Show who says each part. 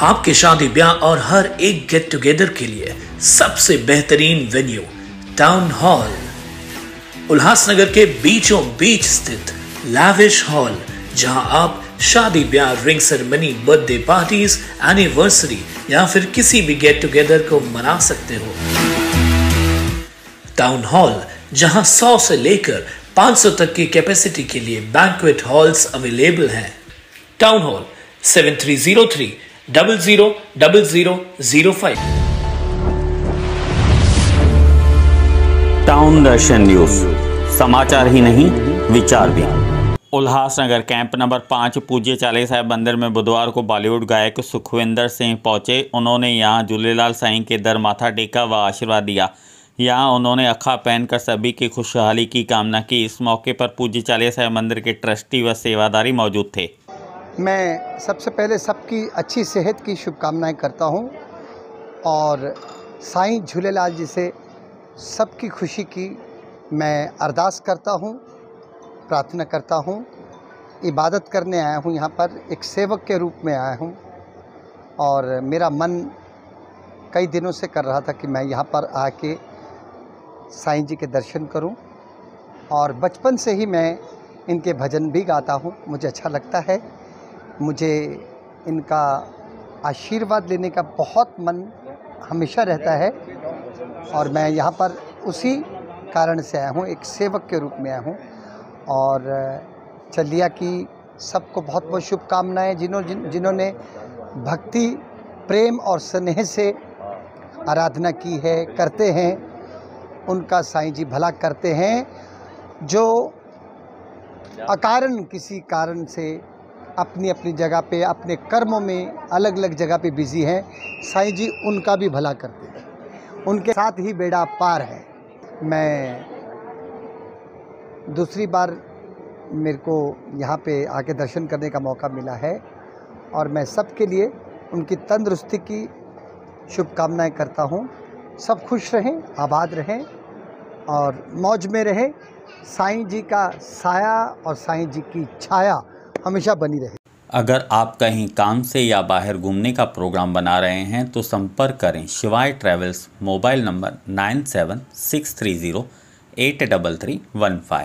Speaker 1: आपके शादी ब्याह और हर एक गेट टुगेदर के लिए सबसे बेहतरीन वेन्यू टाउन हॉल उल्लासनगर के बीचों बीच स्थित लैविश हॉल जहाँ आप शादी ब्याह ring ceremony birthday parties anniversary या फिर किसी भी गेट टुगेदर को मना सकते हो। टाउन हॉल जहाँ 100 से लेकर 500 तक की कैपेसिटी के लिए बैंकवेट हॉल्स अवेलेबल हैं। Town hall seven three zero three double zero double zero zero five
Speaker 2: town Darshan news समाचार ही नहीं, विचार भी। उल्लासनगर कैंप नंबर पाँच, पूज्य चाले साहब मंदिर में बुधवार को बॉलीवुड गायक सुखविंदर सिंह पहुँचे। उन्होंने यहाँ झूलेलाल साईं के दर माथा टेका व आशीर्वाद दिया। यहाँ उन्होंने अखा पहनकर सभी की खुशहाली की कामना की। इस मौके पर पूज्य चाले साहब मंदिर के ट्रस्टी व सेवादारी मौजूद थे।
Speaker 3: मैं सबसे पहले सबकी अच्छी सेहत की शुभकामनाएँ करता हूँ और साईं झूलेलाल जी से सबकी खुशी की मैं अरदास करता हूँ, प्रार्थना करता हूँ, इबादत करने आया हूँ, यहाँ पर एक सेवक के रूप में आया हूँ और मेरा मन कई दिनों से कर रहा था कि मैं यहाँ पर आके साईं जी के दर्शन करूँ और बचपन से ही मैं इनके भजन भी गाता हूँ, मुझे अच्छा लगता है। मुझे इनका आशीर्वाद लेने का बहुत मन हमेशा रहता है और मैं यहाँ पर उसी कारण से आया हूँ एक सेवक के रूप में आया हूँ। और चलिया की सबको बहुत बहुत शुभकामनाएँ जिन्हों जिन, जिन्होंने भक्ति प्रेम और स्नेह से आराधना की है करते हैं उनका साईं जी भला करते हैं जो अकारण किसी कारण से अपनी अपनी जगह पे, अपने कर्मों में अलग अलग जगह पे बिज़ी हैं। साईं जी, उनका भी भला करते हैं। उनके साथ ही बेड़ा पार है। मैं दूसरी बार मेरे को यहाँ पे आके दर्शन करने का मौका मिला है और मैं सबके लिए उनकी तंदुरुस्ती की शुभकामनाएँ करता हूँ। सब खुश रहें, आबाद रहें और मौज में रहें। साईं जी का साया और साईं जी की छाया हमेशा बनी रहे।
Speaker 2: अगर आप कहीं काम से या बाहर घूमने का प्रोग्राम बना रहे हैं तो संपर्क करें Shivay travels mobile number nine seven six three zero eight double three one five.